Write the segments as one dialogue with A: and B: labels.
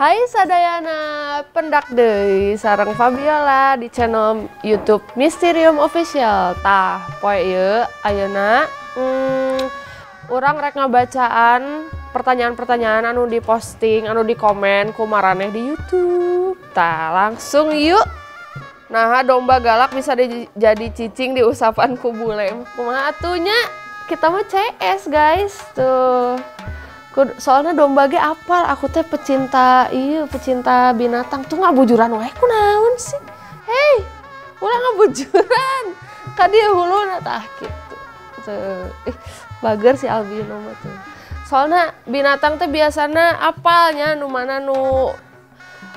A: Hai sadayana pendak deui sareng Fabiola di channel YouTube Mysterium Official. Tah, poe ieu ayeuna hmm, urang rek ngabacaan pertanyaan-pertanyaan anu diposting, anu dikomen ku maraneh di YouTube. Tah, langsung yuk. Nah, domba galak bisa di, jadi cicing di usapan ku bule. Kumaha atunya? Kita mah CS, guys. Tuh. Soalnya domba ge apal aku teh pecinta iya pecinta binatang. Tuh ngabujuran wae ku naon sih? Hei ulah ngabujuran. Ka dia hulu tah gitu. Tuh ih bager si albino mah tuh. Soalnya binatang teh biasanya apalnya nu mana nu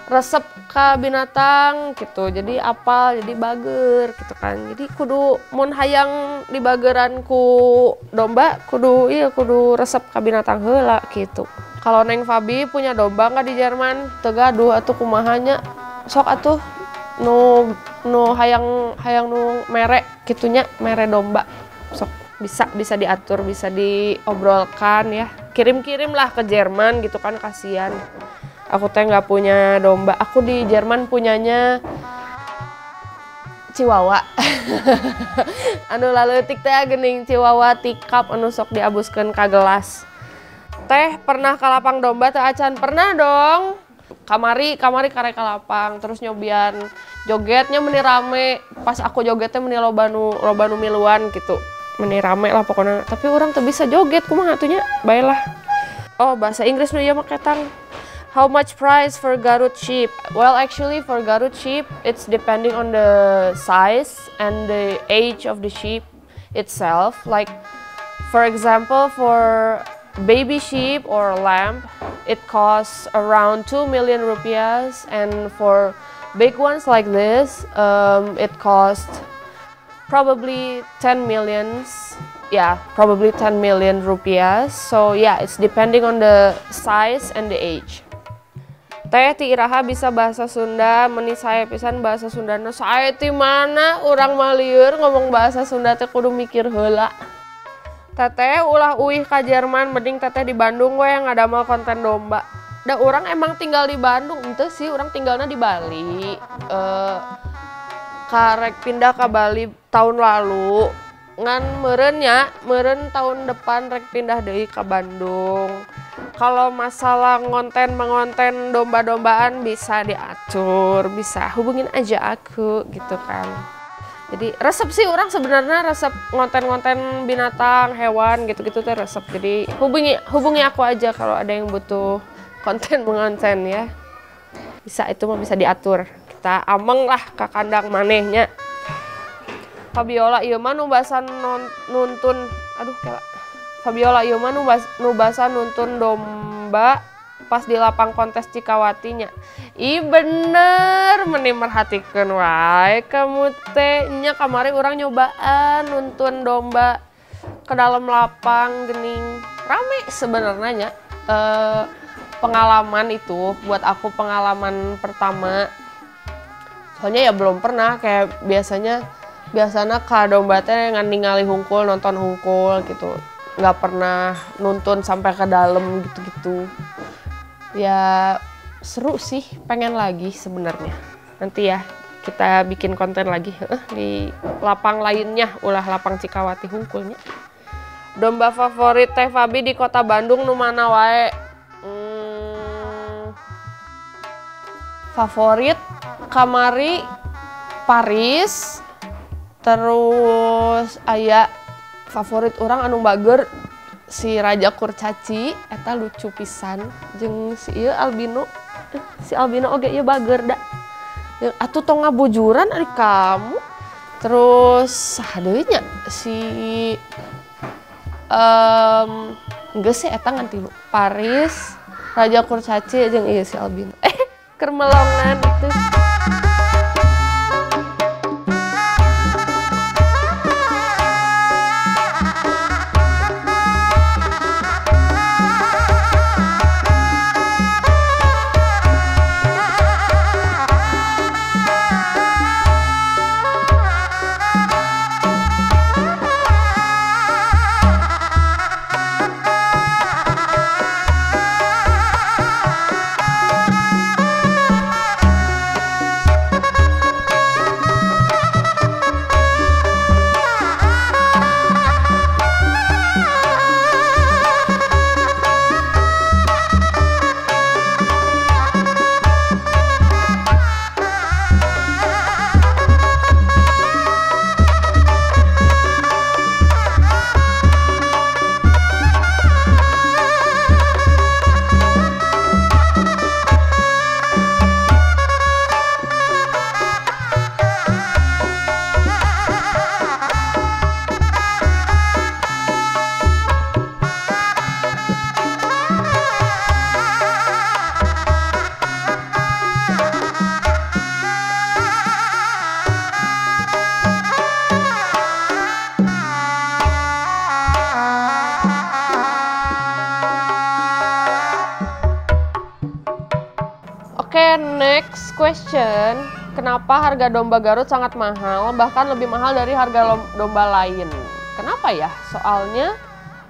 A: resep ke binatang gitu. Jadi apal jadi bager gitu kan. Jadi kudu mun hayang di bageran ku domba kudu iya kudu resep ke binatang hela gitu. Kalau neng Fabi punya domba nggak di Jerman? Tegaduh atau kumahanya. Sok atuh nu nu hayang hayang nu merek gitunya mere domba. Sok bisa bisa diatur bisa diobrolkan ya. Kirim-kirim lah ke Jerman gitu kan kasihan aku teh nggak punya domba. Aku di Jerman punyanya Chihuahua. Anu lalu tik teh gening Chihuahua tikap anu sok diabuskan ke gelas. Teh pernah ke lapang domba teh acan pernah dong. Kamari kamari kare kalapang terus nyobian jogetnya meni rame. Pas aku jogetnya meni lobanu lobanu miluan gitu. Meni rame lah pokoknya. Tapi orang tuh bisa joget kumaha atunya baiklah oh bahasa Inggris nu ya mah ketang How much price for Garut sheep? Well, actually for Garut sheep, it's depending on the size and the age of the sheep itself. Like, for example, for baby sheep or lamb, it costs around 2 million rupiahs. And for big ones like this, um, it costs probably 10 millions yeah probably 10 million rupiahs so yeah it's depending on the size and the age teh ti iraha bisa bahasa Sunda meni saya pisan bahasa Sundana. Saya ti mana? Orang maliur ngomong bahasa Sunda teh kudu mikir heula. Teteh ulah uih ka Jerman mending teteh di Bandung gue yang ada mal konten domba. Da orang emang tinggal di Bandung itu sih orang tinggalnya di Bali. Uh, karek pindah ke Bali tahun lalu ngan merennya meren tahun depan rek pindah dari ke Bandung kalau masalah ngonten mengonten domba-dombaan bisa diatur, bisa hubungin aja aku gitu kan. Jadi resep sih orang sebenarnya resep ngonten-ngonten binatang, hewan gitu-gitu tuh resep. Jadi hubungi hubungi aku aja kalau ada yang butuh konten mengonten ya. Bisa itu mah bisa diatur. Kita ameng lah ke kandang manehnya. Fabiola iya mah nubasan nuntun aduh kayak Fabiola Yuma nubasa nuntun domba pas di lapang kontes Cikawatinya. Ih bener meni merhatikan wae kamu teh. Nya kamari orang nyobaan nuntun domba ke dalam lapang gening. Rame sebenarnya e, pengalaman itu buat aku pengalaman pertama. Soalnya ya belum pernah kayak biasanya biasanya ka domba teh ningali hungkul nonton hungkul gitu. Nggak pernah nuntun sampai ke dalam gitu-gitu. Ya seru sih pengen lagi sebenarnya. Nanti ya kita bikin konten lagi eh, di lapang lainnya ulah lapang Cikawati Hungkulnya. Domba favorit Teh Fabi di kota Bandung nu mana wae? Hmm, favorit kamari Paris terus ayah favorit orang anu bager si Raja Kurcaci eta lucu pisan. Jeng si iya albino si albino oke iya bager dak atuh tong ngabujuran ari kamu. Terus sadeunya si um, enggak sih eta nganti Paris Raja Kurcaci jeung iya si albino. Eh kermelongan itu question. Kenapa harga domba Garut sangat mahal, bahkan lebih mahal dari harga domba lain? Kenapa ya? Soalnya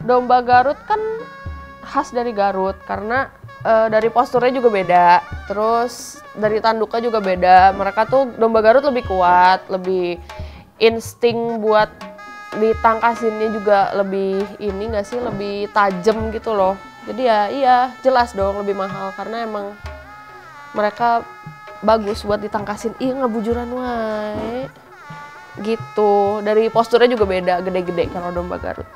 A: domba Garut kan khas dari Garut karena uh, dari posturnya juga beda. Terus dari tanduknya juga beda. Mereka tuh domba Garut lebih kuat, lebih insting buat ditangkasinnya juga lebih ini gak sih lebih tajam gitu loh jadi ya iya jelas dong lebih mahal karena emang mereka bagus buat ditangkasin. Iya ngabujuran wae. Gitu. Dari posturnya juga beda gede-gede kalau domba Garut.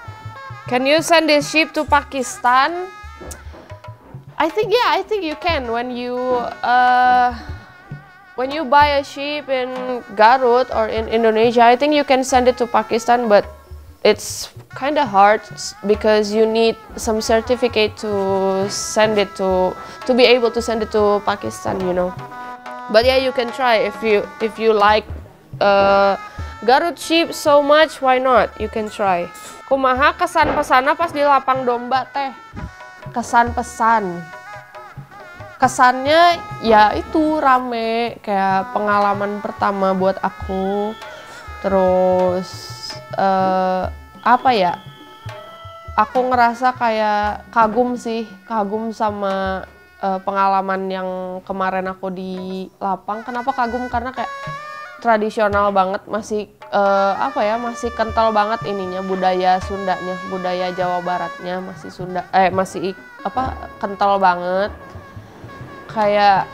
A: Can you send this sheep to Pakistan? I think yeah I think you can when you uh, when you buy a sheep in Garut or in Indonesia, I think you can send it to Pakistan, but it's kind of hard because you need some certificate to send it to to be able to send it to Pakistan, you know. But yeah, you can try if you if you like uh, Garut sheep so much, why not? You can try. Kumaha kesan pesana pas di lapang domba teh? Kesan pesan kesannya ya itu rame kayak pengalaman pertama buat aku terus uh, apa ya aku ngerasa kayak kagum sih kagum sama uh, pengalaman yang kemarin aku di lapang kenapa kagum? Karena kayak tradisional banget masih uh, apa ya masih kental banget ininya budaya Sundanya budaya Jawa Baratnya masih Sunda eh masih apa kental banget. Kayak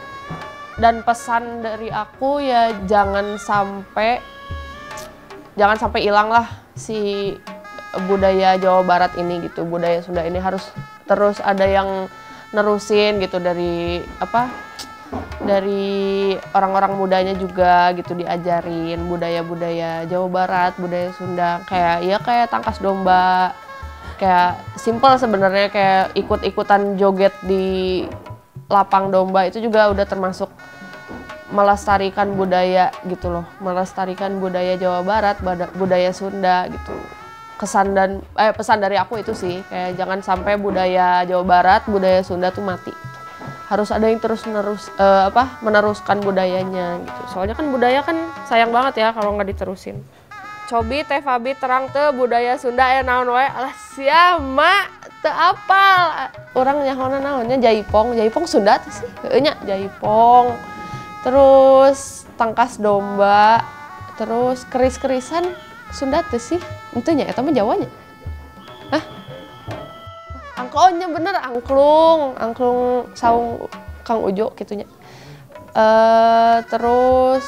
A: dan pesan dari aku ya jangan sampai jangan sampai hilang lah si budaya Jawa Barat ini gitu budaya Sunda ini harus terus ada yang nerusin gitu dari apa dari orang-orang mudanya juga gitu diajarin budaya-budaya Jawa Barat budaya Sunda. Kayak ya kayak tangkas domba. Kayak simple sebenarnya kayak ikut-ikutan joget di lapang domba itu juga udah termasuk melestarikan budaya gitu loh. Melestarikan budaya Jawa Barat budaya Sunda gitu kesan dan eh pesan dari aku itu sih kayak jangan sampai budaya Jawa Barat budaya Sunda tuh mati. Harus ada yang terus menerus uh, apa meneruskan budayanya gitu. Soalnya kan budaya kan sayang banget ya kalau nggak diterusin. Cobi teh Fabi terang tuh budaya Sunda ya naon wae? Alah siapa apal? Orang nyahoana naonnya? Jaipong. Jaipong Sunda tuh sih? Nya jaipong. Terus tangkas domba. Terus keris-kerisan Sunda tuh sih? Nya itu mah Jawanya. Hah? angklongnya bener angklung angklung saung Kang Ujo gitunya uh, terus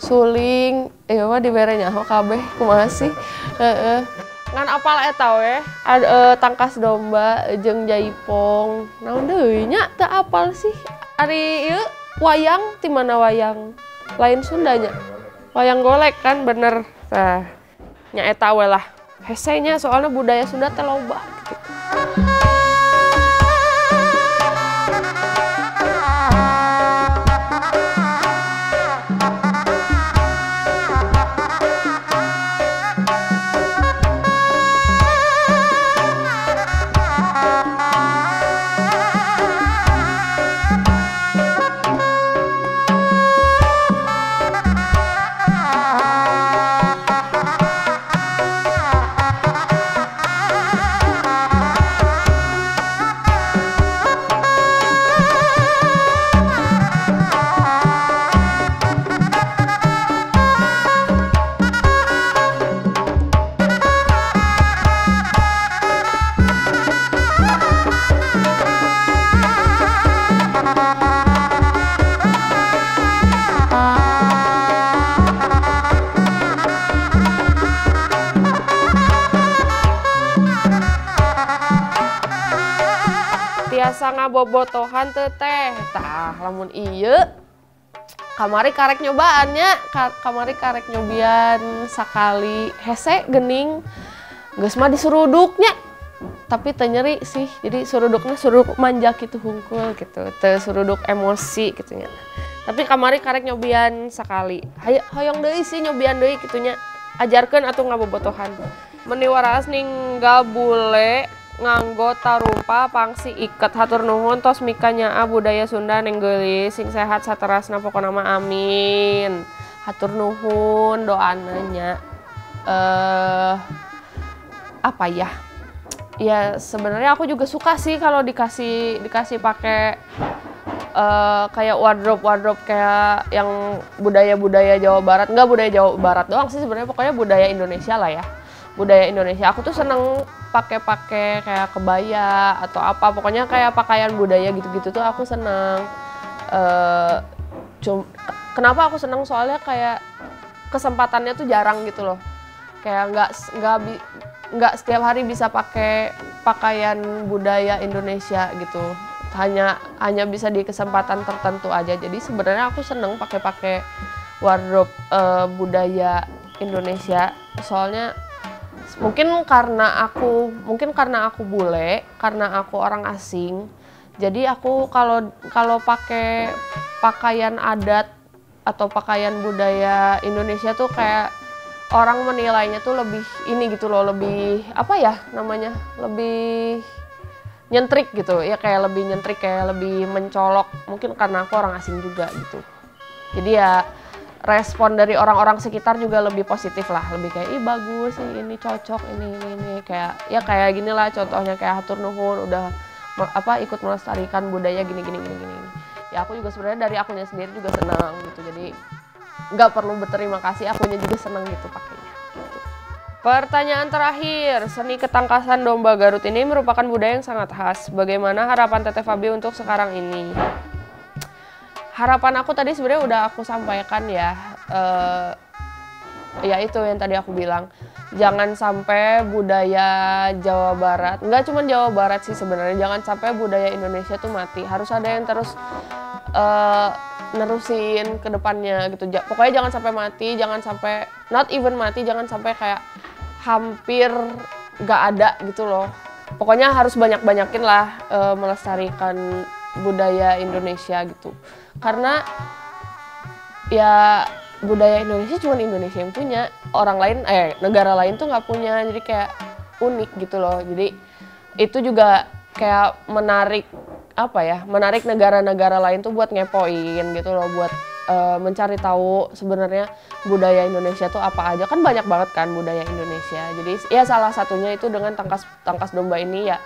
A: suling iya mah dibere nyaho kabeh kumaha sih? Heeh. Ngan apal eta we? Uh, tangkas domba jeng jaipong. Naon deui nya teu apal sih? Ari ieu wayang di mana wayang? Lain Sundanya wayang golek kan bener nah nya eta we lah hesenya soalnya budaya Sunda loba gitu. Ngabobotohan teh teh. Tah lamun iya kamari karek nyobaannya. Kamari karek nyobian sekali hese gening. Geus mah disuruduknya tapi tenyeri sih jadi suruduknya suruduk manja gitu hungkul gitu teh suruduk emosi gitu nya. Tapi kamari karek nyobian sekali Hay hoyong deui sih nyobian deui gitunya ajarkan atau ngabobotohan. Meni waras ninggal bule nganggo tarumpa pangsi iket. Hatur nuhun tos mikanya budaya Sunda nenggeli sing sehat saterasna pokoknya nama amin. Hatur nuhun doananya eh apa ya? Ya sebenarnya aku juga suka sih kalau dikasih dikasih pakai uh, kayak wardrobe wardrobe kayak yang budaya budaya Jawa Barat. Nggak budaya Jawa Barat doang sih sebenarnya pokoknya budaya Indonesia lah ya. Budaya Indonesia. Aku tuh seneng pakai-pakai kayak kebaya atau apa. Pokoknya kayak pakaian budaya gitu-gitu tuh aku seneng uh, kenapa aku seneng soalnya kayak kesempatannya tuh jarang gitu loh. Kayak nggak nggak nggak setiap hari bisa pakai pakaian budaya Indonesia gitu. Hanya hanya bisa di kesempatan tertentu aja. Jadi sebenarnya aku seneng pakai-pakai wardrobe uh, budaya Indonesia. Soalnya mungkin karena aku mungkin karena aku bule karena aku orang asing jadi aku kalau kalau pakai pakaian adat atau pakaian budaya Indonesia tuh kayak orang menilainya tuh lebih ini gitu loh lebih apa ya namanya lebih nyentrik gitu. Ya kayak lebih nyentrik kayak lebih mencolok. Mungkin karena aku orang asing juga gitu. Jadi ya respon dari orang-orang sekitar juga lebih positif lah lebih kayak ih bagus sih ini cocok ini ini ini kayak ya kayak gini lah contohnya kayak hatur nuhun udah apa ikut melestarikan budaya gini gini gini gini ya aku juga sebenarnya dari akunya sendiri juga senang gitu jadi nggak perlu berterima kasih akunya juga senang gitu pakainya gitu. Pertanyaan terakhir, seni ketangkasan domba Garut ini merupakan budaya yang sangat khas. Bagaimana harapan Teteh Fabi untuk sekarang ini? Harapan aku tadi sebenarnya udah aku sampaikan ya uh, ya itu yang tadi aku bilang. Jangan sampai budaya Jawa Barat nggak cuma Jawa Barat sih sebenarnya jangan sampai budaya Indonesia tuh mati. Harus ada yang terus uh, nerusin ke depannya gitu. Pokoknya jangan sampai mati jangan sampai not even mati jangan sampai kayak hampir nggak ada gitu loh. Pokoknya harus banyak banyakin lah uh, melestarikan budaya Indonesia gitu karena ya budaya Indonesia cuma Indonesia yang punya. Orang lain eh negara lain tuh nggak punya. Jadi kayak unik gitu loh. Jadi itu juga kayak menarik apa ya menarik negara-negara lain tuh buat ngepoin gitu loh. Buat uh, mencari tahu sebenarnya budaya Indonesia tuh apa aja. Kan banyak banget kan budaya Indonesia. Jadi ya salah satunya itu dengan tangkas tangkas domba ini ya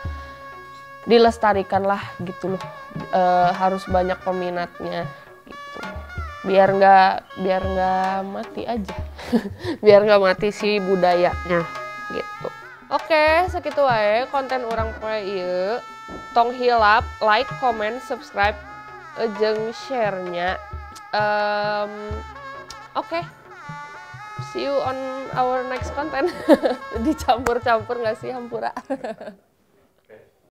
A: dilestarikan lah gitu loh. E, harus banyak peminatnya gitu. Biar nggak biar nggak mati aja. Biar nggak mati si budayanya gitu. Oke segitu aja konten orang poe tong hilap like comment subscribe jeng share-nya. Um, oke. Okay. see you on our next content. Dicampur-campur nggak sih hampura